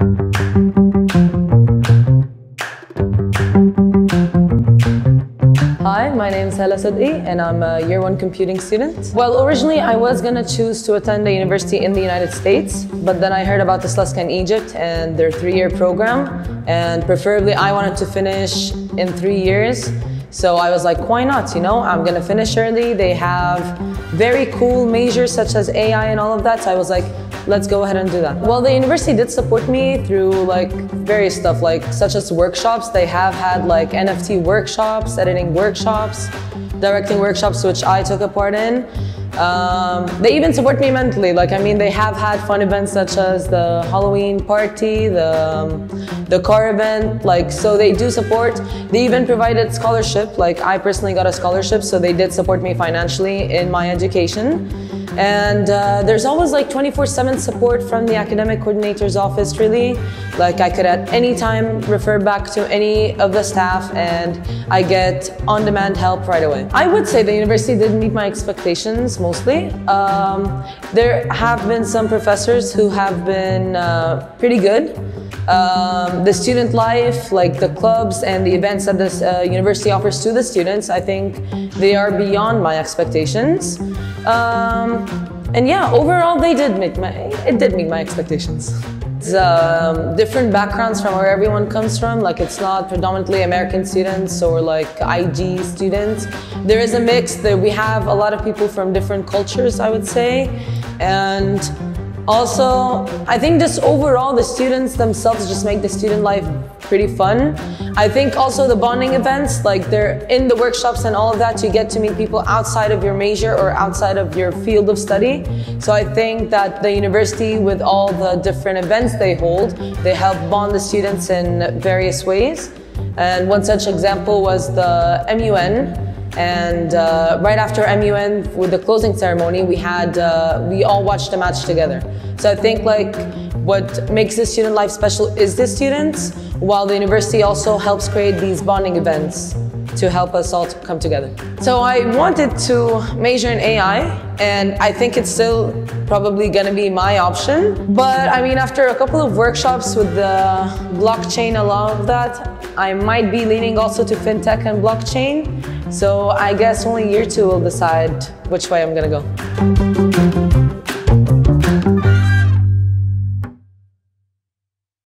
Hi, my name is Hala Sad'i and I'm a year one computing student. Well, originally I was gonna choose to attend a university in the United States, but then I heard about the ESLSCA in Egypt and their three-year program, and preferably I wanted to finish in three years. So I was like, why not? You know, I'm gonna finish early. They have very cool majors such as AI and all of that. So I was like, let's go ahead and do that. Well, the university did support me through like various stuff, like such as workshops. They have had like NFT workshops, editing workshops, directing workshops, which I took a part in. Um, they even support me mentally. Like, I mean, they have had fun events such as the Halloween party, the um, the car event. Like, so they do support. They even provided scholarship. Like, I personally got a scholarship, so they did support me financially in my education. And uh, there's always like 24-7 support from the academic coordinator's office, really. Like I could at any time refer back to any of the staff and I get on-demand help right away. I would say the university did meet my expectations mostly. Um, there have been some professors who have been uh, pretty good. Um, the student life, like the clubs and the events that this uh, university offers to the students, I think they are beyond my expectations. Um, and yeah, overall, they did meet my it did meet my expectations. Um, different backgrounds from where everyone comes from. Like it's not predominantly American students or like IG students. There is a mix. That we have a lot of people from different cultures, I would say, and also, I think just overall, the students themselves just make the student life pretty fun. I think also the bonding events, like they're in the workshops and all of that, you get to meet people outside of your major or outside of your field of study. So I think that the university, with all the different events they hold, they help bond the students in various ways. And one such example was the MUN, and uh, right after MUN, with the closing ceremony, we had uh, we all watched a match together. So I think like what makes the student life special is the students, while the university also helps create these bonding events to help us all to come together. So I wanted to major in AI, and I think it's still probably gonna be my option. But I mean, after a couple of workshops with the blockchain, a lot of that, I might be leaning also to fintech and blockchain. So I guess only year two will decide which way I'm gonna go.